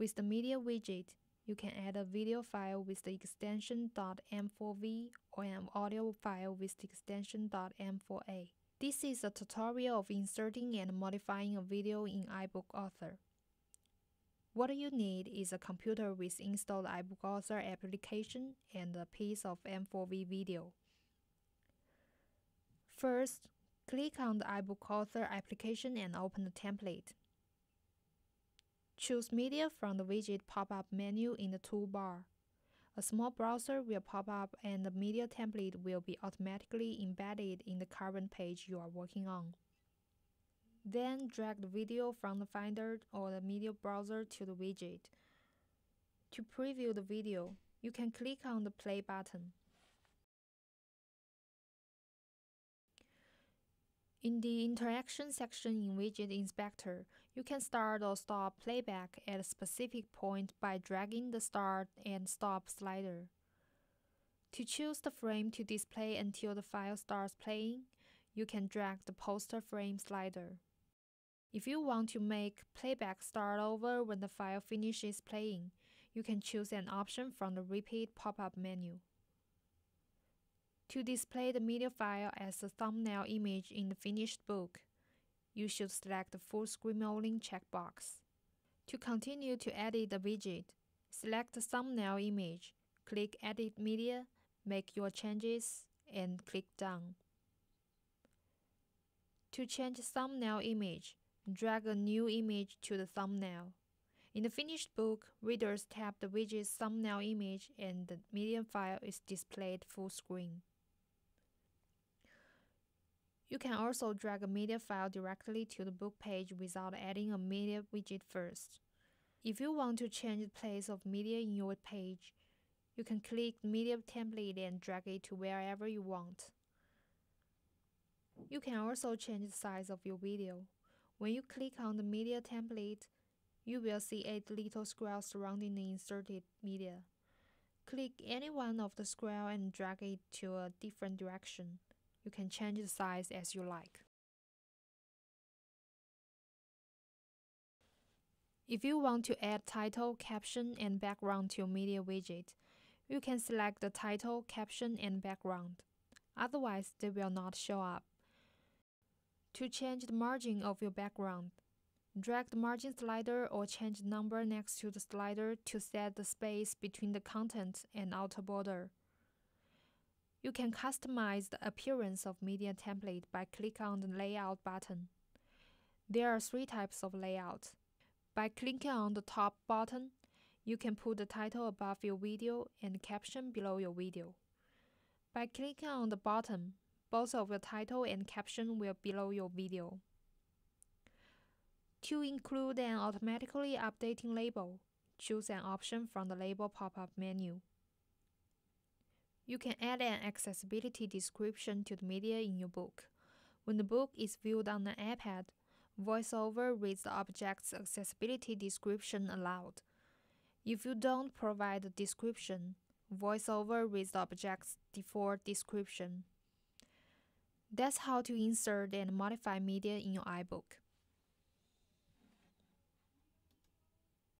With the media widget, you can add a video file with the extension .m4v or an audio file with the extension .m4a. This is a tutorial of inserting and modifying a video in iBook Author. What you need is a computer with installed iBook Author application and a piece of M4V video. First, click on the iBook Author application and open the template. Choose Media from the widget pop-up menu in the toolbar. A small browser will pop up and the media template will be automatically embedded in the current page you are working on. Then drag the video from the Finder or the media browser to the widget. To preview the video, you can click on the play button. In the Interaction section in Widget Inspector, you can start or stop playback at a specific point by dragging the Start and Stop slider. To choose the frame to display until the file starts playing, you can drag the Poster Frame slider. If you want to make playback start over when the file finishes playing, you can choose an option from the Repeat pop-up menu. To display the media file as a thumbnail image in the finished book, you should select the full screen only checkbox. To continue to edit the widget, select the thumbnail image, click Edit Media, make your changes, and click Done. To change thumbnail image, drag a new image to the thumbnail. In the finished book, readers tap the widget's thumbnail image and the media file is displayed full screen. You can also drag a media file directly to the book page without adding a media widget first. If you want to change the place of media in your page, you can click media template and drag it to wherever you want. You can also change the size of your video. When you click on the media template, you will see eight little squares surrounding the inserted media. Click any one of the squares and drag it to a different direction. You can change the size as you like. If you want to add title, caption, and background to your media widget, you can select the title, caption, and background. Otherwise, they will not show up. To change the margin of your background, drag the margin slider or change the number next to the slider to set the space between the content and outer border. You can customize the appearance of media template by clicking on the Layout button. There are three types of layout. By clicking on the top button, you can put the title above your video and caption below your video. By clicking on the bottom, both of your title and caption will below your video. To include an automatically updating label, choose an option from the Label pop-up menu. You can add an accessibility description to the media in your book. When the book is viewed on an iPad, VoiceOver reads the object's accessibility description aloud. If you don't provide a description, VoiceOver reads the object's default description. That's how to insert and modify media in your iBook.